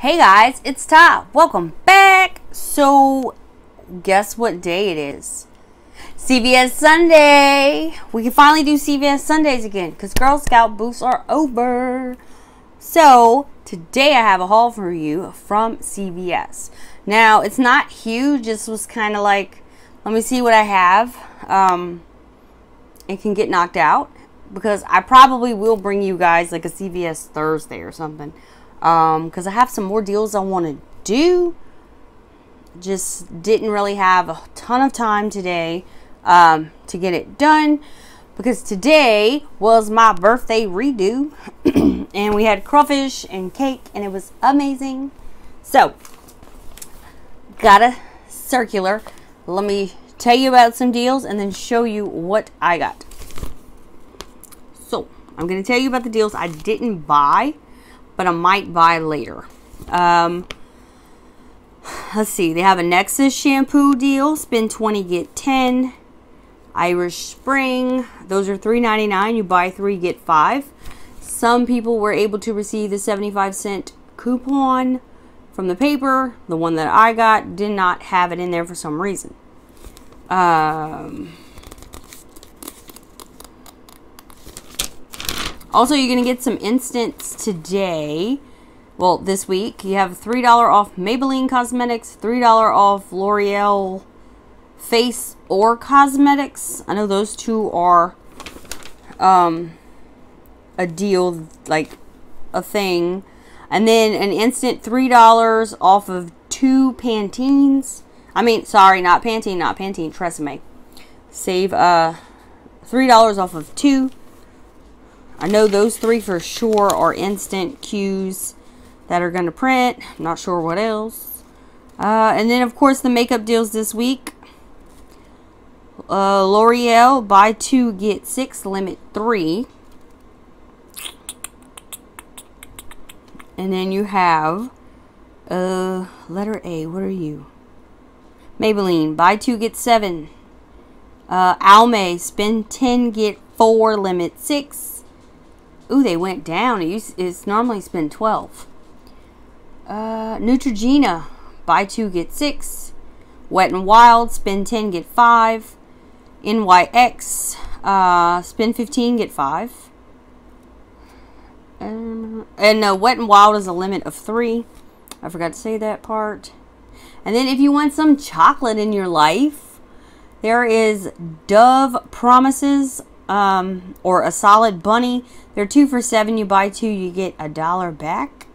Hey guys, it's Ty. Welcome back. So, guess what day it is? CVS Sunday. We can finally do CVS Sundays again because Girl Scout booths are over. So, today I have a haul for you from CVS. Now, it's not huge. This was kind of like, let me see what I have. Um, it can get knocked out because I probably will bring you guys like a CVS Thursday or something because um, I have some more deals I want to do. Just didn't really have a ton of time today um, to get it done because today was my birthday redo and we had crawfish and cake and it was amazing. So, got a circular. Let me tell you about some deals and then show you what I got. So, I'm going to tell you about the deals I didn't buy but I might buy later. Um, let's see. They have a Nexxus shampoo deal. Spend 20, get 10. Irish Spring. Those are $3.99. You buy three, get five. Some people were able to receive the 75 cent coupon from the paper. The one that I got did not have it in there for some reason. Um, Also, you're going to get some instants today. Well, this week. You have $3 off Maybelline Cosmetics, $3 off L'Oreal Face or Cosmetics. I know those two are um, a deal, like a thing. And then an instant $3 off of two Pantenes. I mean, sorry, not Pantene, not Pantene, Tresemme. Save uh, $3 off of two. I know those three for sure are instant cues that are going to print. I'm not sure what else. Uh, and then, of course, the makeup deals this week. Uh, L'Oreal, buy two, get six, limit three. And then you have, uh, letter A, what are you? Maybelline, buy two, get seven. Uh, Almay, spend 10, get four, limit six. Ooh, they went down. It's normally spend 12. Uh, Neutrogena, buy two, get six. Wet and Wild, spend 10, get five. NYX, uh, spend 15, get five. Um, and uh, Wet and Wild is a limit of three. I forgot to say that part. And then if you want some chocolate in your life, there is Dove Promises um, or a solid bunny. They're two for seven. You buy two, you get a dollar back.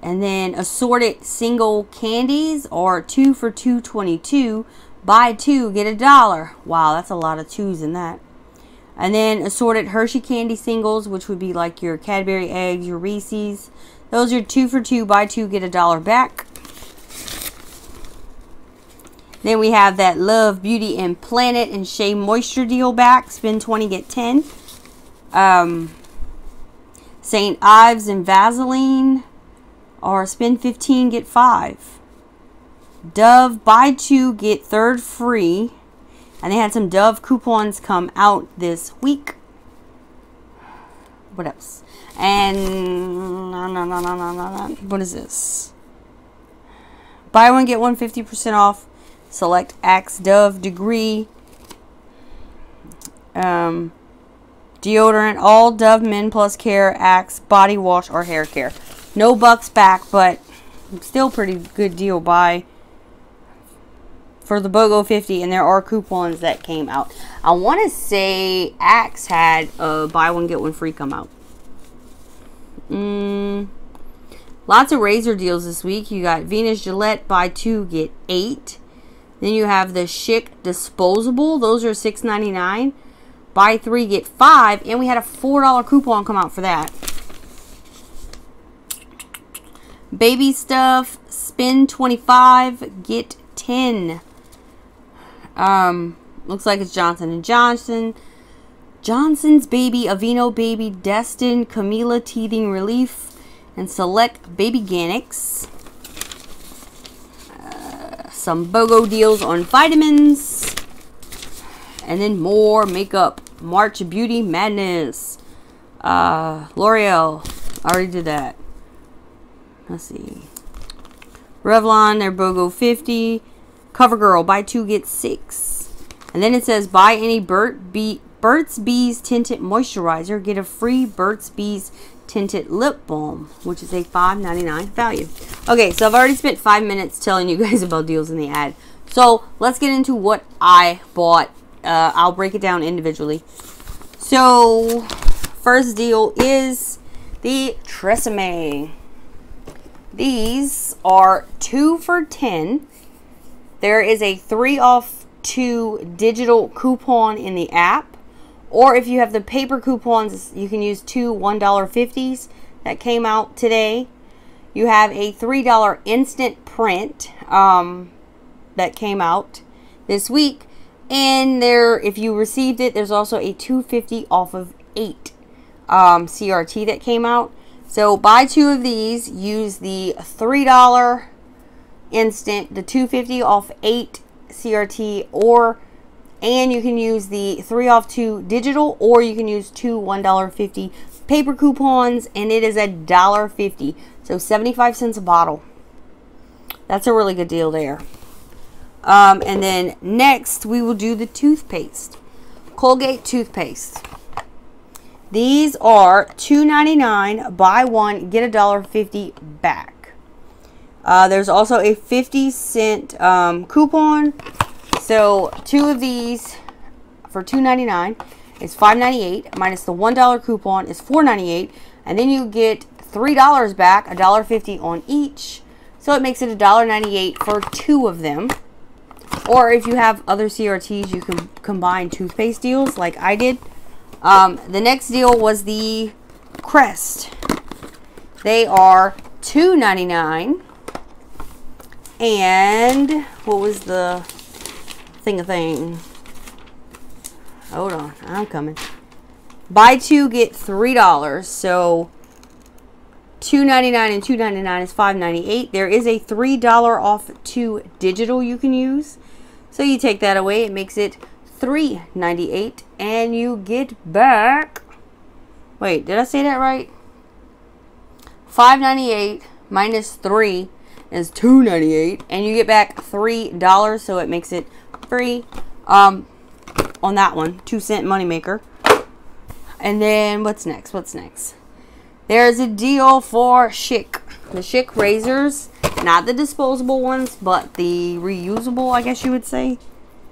And then assorted single candies or two for two twenty-two. Buy two, get a dollar. Wow, that's a lot of twos in that. And then assorted Hershey candy singles, which would be like your Cadbury eggs, your Reese's. Those are two for two, buy two, get a dollar back. Then we have that Love Beauty and Planet and Shea Moisture deal back. Spend 20, get 10. Um, St. Ives and Vaseline or spend 15, get 5. Dove, buy two, get third free. And they had some Dove coupons come out this week. What else? And no, no, no, no, no, no, what is this? Buy one, get one 50% off Select Axe Dove Degree. Um, deodorant, all Dove Men Plus Care, Axe, body wash, or hair care. No bucks back, but still pretty good deal buy for the BOGO 50 and there are coupons that came out. I want to say Axe had a buy one get one free come out. Mm, lots of razor deals this week. You got Venus Gillette buy two get eight. Then you have the Schick disposable. Those are $6.99. Buy three, get five. And we had a $4 coupon come out for that. Baby stuff, spend 25, get 10. Um, looks like it's Johnson & Johnson. Johnson's Baby, Aveeno Baby, Desitin, Camilia Teething Relief, and Select Baby Organics some BOGO deals on vitamins, and then more makeup. March Beauty Madness. Uh, L'Oreal. Already did that. let's see. Revlon, their BOGO 50. CoverGirl, buy two, get six. And then it says, buy any Burt Be Burt's Bees Tinted Moisturizer. Get a free Burt's Bees Tinted Lip Balm, which is a $5.99 value. Okay, so I've already spent five minutes telling you guys about deals in the ad. So let's get into what I bought. Uh, I'll break it down individually. So, first deal is the Tresemme. These are two for 10. There is a three off two digital coupon in the app. Or if you have the paper coupons, you can use two $1.50s that came out today. You have a $3 instant print um, that came out this week. And there, if you received it, there's also a 250 off of 8 um, CRT that came out. So buy two of these, use the $3 instant, the 250 off 8 CRT, or and you can use the 3 off 2 digital, or you can use two $1.50 paper coupons, and it is a $1.50. So 75 cents a bottle. That's a really good deal there. Um, and then next, we will do the toothpaste. Colgate toothpaste. These are $2.99. Buy one, get a dollar fifty back. Uh, there's also a 50 cent um, coupon. So two of these for $2.99 is $5.98 minus the $1 coupon is $4.98. And then you get $3 back, $1.50 on each. So it makes it $1.98 for two of them. Or if you have other CRTs, you can combine toothpaste deals like I did. Um, the next deal was the Crest. They are $2.99. And what was the thing a thing? Hold on, I'm coming. Buy two, get $3. So $2.99 and $2.99 is $5.98. There is a $3 off two digital you can use. So you take that away, it makes it $3.98 and you get back Wait, did I say that right? $5.98 minus 3 is $2.98 and you get back $3 so it makes it free um on that one, 2 cent moneymaker. And then what's next? What's next? There's a deal for Schick. The Schick razors not the disposable ones, but the reusable, I guess you would say.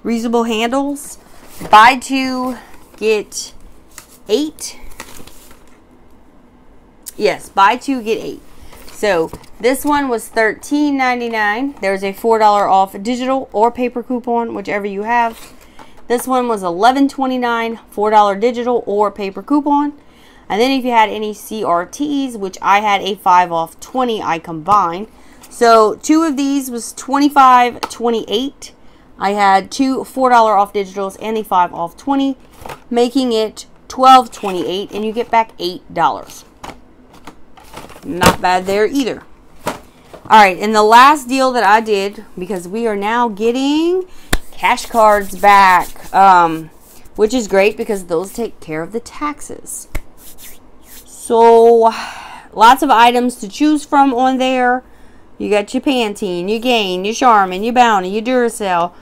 Reusable handles. Buy two, get eight. Yes, buy two, get eight. So this one was $13.99. There's a $4 off digital or paper coupon, whichever you have. This one was $11.29, $4 digital or paper coupon. And then if you had any CRTs, which I had a 5 off 20, I combined. So two of these was $25.28. I had two $4 off digitals and the 5 off 20 making it $12.28, and you get back $8. Not bad there either. Alright, and the last deal that I did, because we are now getting cash cards back, um, which is great because those take care of the taxes. So, lots of items to choose from on there. You got your Pantene, your Gain, your Charmin, your Bounty, your Duracell,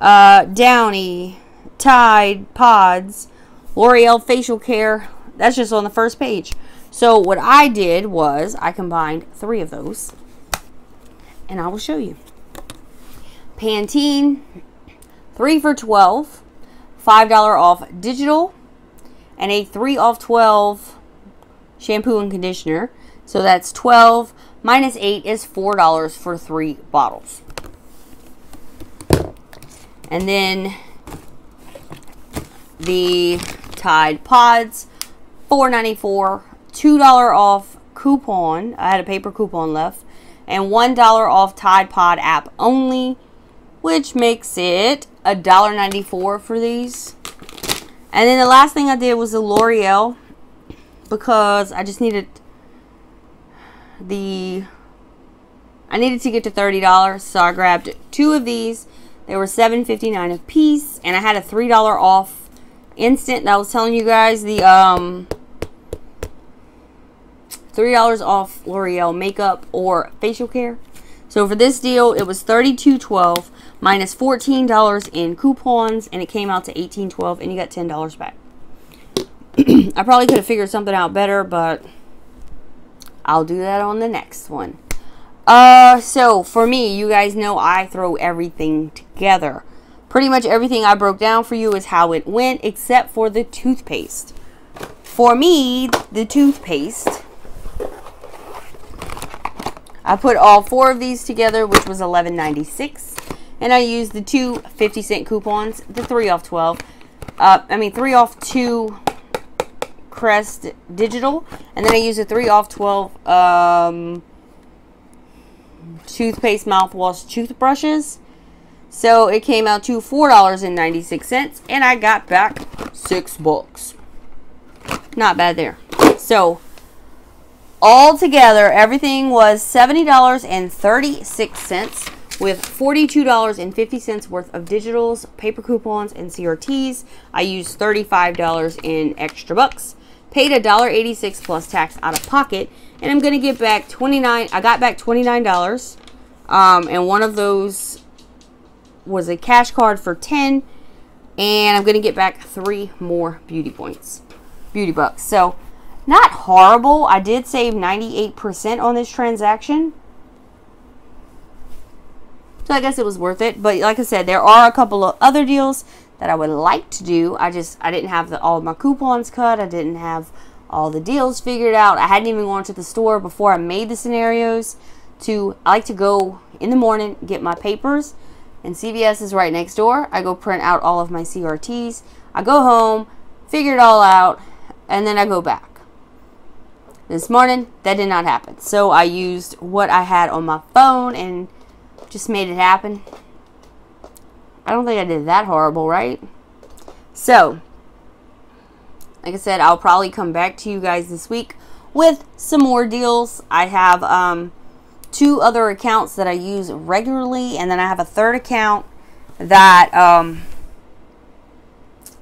uh, Downy, Tide, Pods, L'Oreal Facial Care. That's just on the first page. So what I did was I combined three of those. And I will show you. Pantene, 3 for 12, $5 off digital, and a 3 off 12 shampoo and conditioner. So that's 12 minus 8 is $4 for three bottles. And then the Tide Pods, $4.94, $2 off coupon. I had a paper coupon left. And $1 off Tide Pod app only, which makes it $1.94 for these. And then the last thing I did was the L'Oreal because I just needed the I needed to get to $30, so I grabbed two of these. They were $7.59 a piece, and I had a $3 off instant that I was telling you guys. The um $3 off L'Oreal makeup or facial care. So for this deal, it was $32.12 minus $14 in coupons, and it came out to $18.12, and you got $10 back. I probably could have figured something out better, but I'll do that on the next one. Uh, so for me, you guys know I throw everything together. Pretty much everything I broke down for you is how it went, except for the toothpaste. For me, the toothpaste, I put all four of these together, which was $11.96. And I used the two 50 cent coupons, the three off 12. Uh, I mean, three off two Crest Digital. And then I used a three off 12 um, toothpaste mouthwash toothbrushes. So it came out to $4.96 and I got back six bucks. Not bad there. So all together, everything was $70.36 with $42.50 worth of digitals, paper coupons, and CRTs. I used $35 in extra bucks, paid $1.86 plus tax out of pocket, and I'm going to get back 29 I got back $29, um, and one of those was a cash card for 10 and I'm going to get back three more beauty points, beauty bucks. So, not horrible. I did save 98% on this transaction. So I guess it was worth it. But like I said, there are a couple of other deals that I would like to do. I just, I didn't have the, all my coupons cut. I didn't have all the deals figured out. I hadn't even gone to the store before I made the scenarios to, I like to go in the morning, get my papers, and CVS is right next door. I go print out all of my CRTs. I go home, figure it all out, and then I go back. This morning, that did not happen. So I used what I had on my phone and just made it happen. I don't think I did that horrible, right? So, like I said, I'll probably come back to you guys this week with some more deals. I have um, two other accounts that I use regularly, and then I have a third account that, um,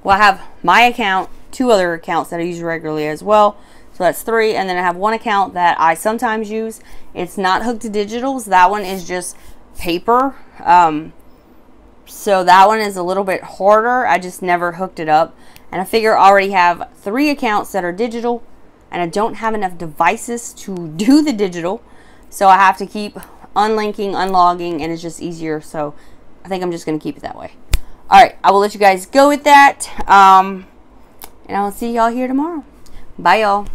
well, I have my account, two other accounts that I use regularly as well. So that's three. And then I have one account that I sometimes use. It's not hooked to digitals. That one is just paper. Um, so that one is a little bit harder. I just never hooked it up. And I figure I already have three accounts that are digital and I don't have enough devices to do the digital. So I have to keep unlinking, unlogging, and it's just easier. So I think I'm just going to keep it that way. All right, I will let you guys go with that. Um, and I will see y'all here tomorrow. Bye, y'all.